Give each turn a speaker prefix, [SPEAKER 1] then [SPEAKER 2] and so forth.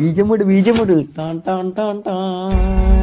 [SPEAKER 1] ബീജം വിട് ബീജം വിട്. ടാൻ ടാൻ ടാൻ ടാൻ.